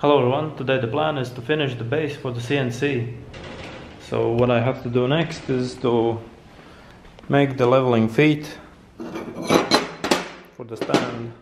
Hello everyone, today the plan is to finish the base for the CNC. So what I have to do next is to make the leveling feet for the stand.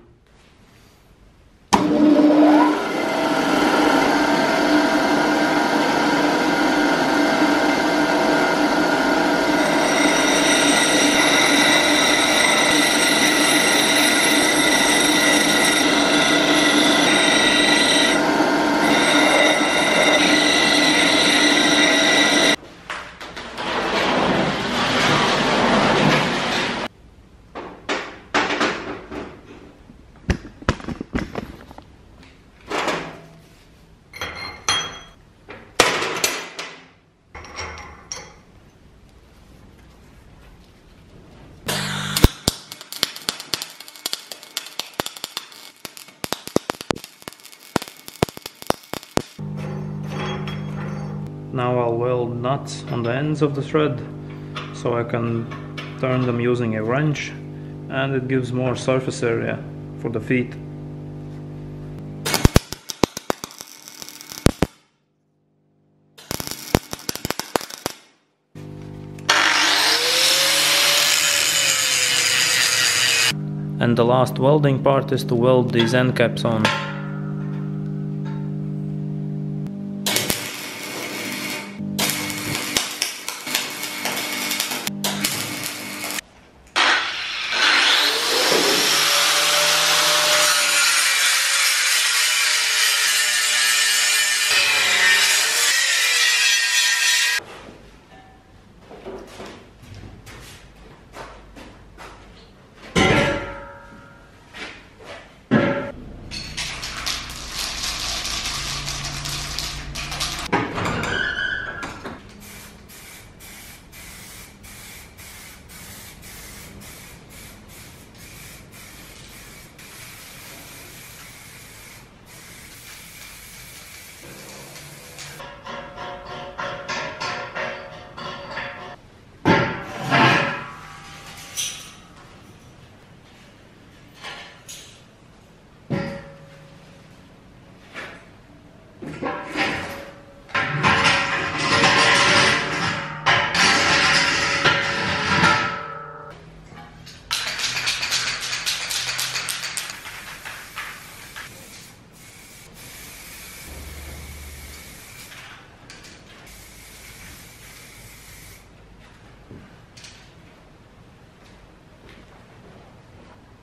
Now I'll weld nuts on the ends of the thread so I can turn them using a wrench and it gives more surface area for the feet. And the last welding part is to weld these end caps on.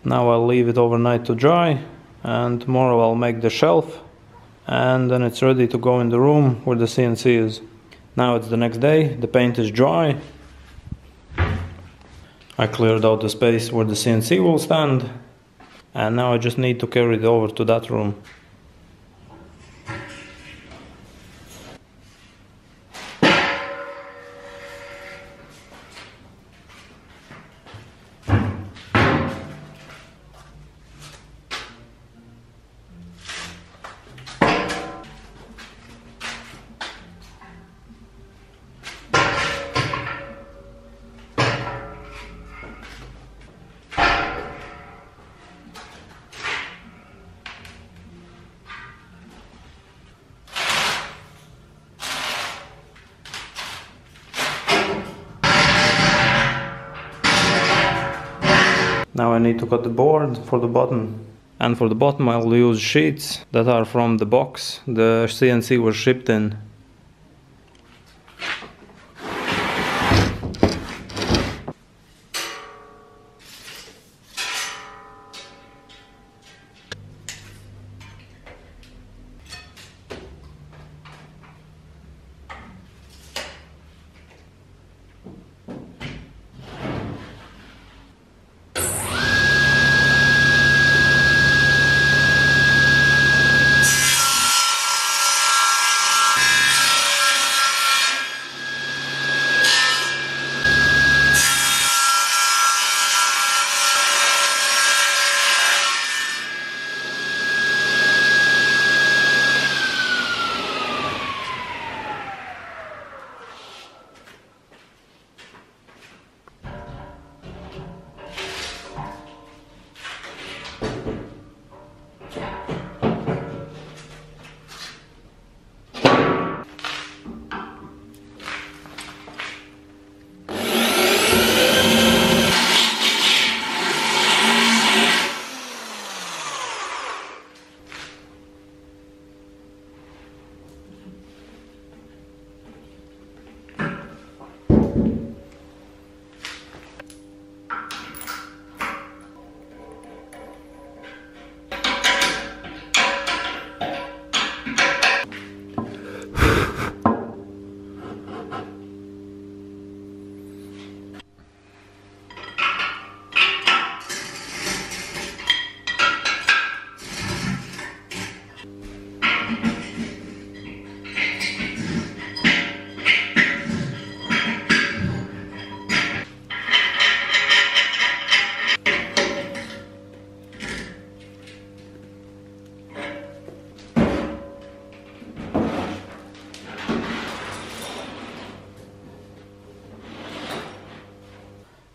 Now I'll leave it overnight to dry and tomorrow I'll make the shelf and then it's ready to go in the room where the CNC is. Now it's the next day, the paint is dry. I cleared out the space where the CNC will stand and now I just need to carry it over to that room. Now I need to cut the board for the bottom. And for the bottom I'll use sheets that are from the box the CNC was shipped in.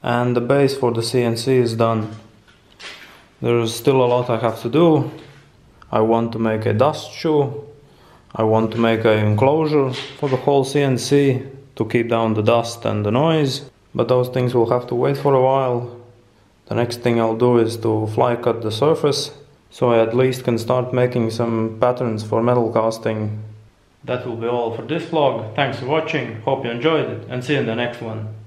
And the base for the CNC is done. There's still a lot I have to do. I want to make a dust shoe. I want to make an enclosure for the whole CNC to keep down the dust and the noise. But those things will have to wait for a while. The next thing I'll do is to fly cut the surface so I at least can start making some patterns for metal casting. That will be all for this vlog. Thanks for watching, hope you enjoyed it and see you in the next one.